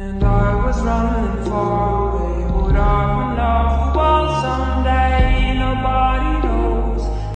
And I was running far. away,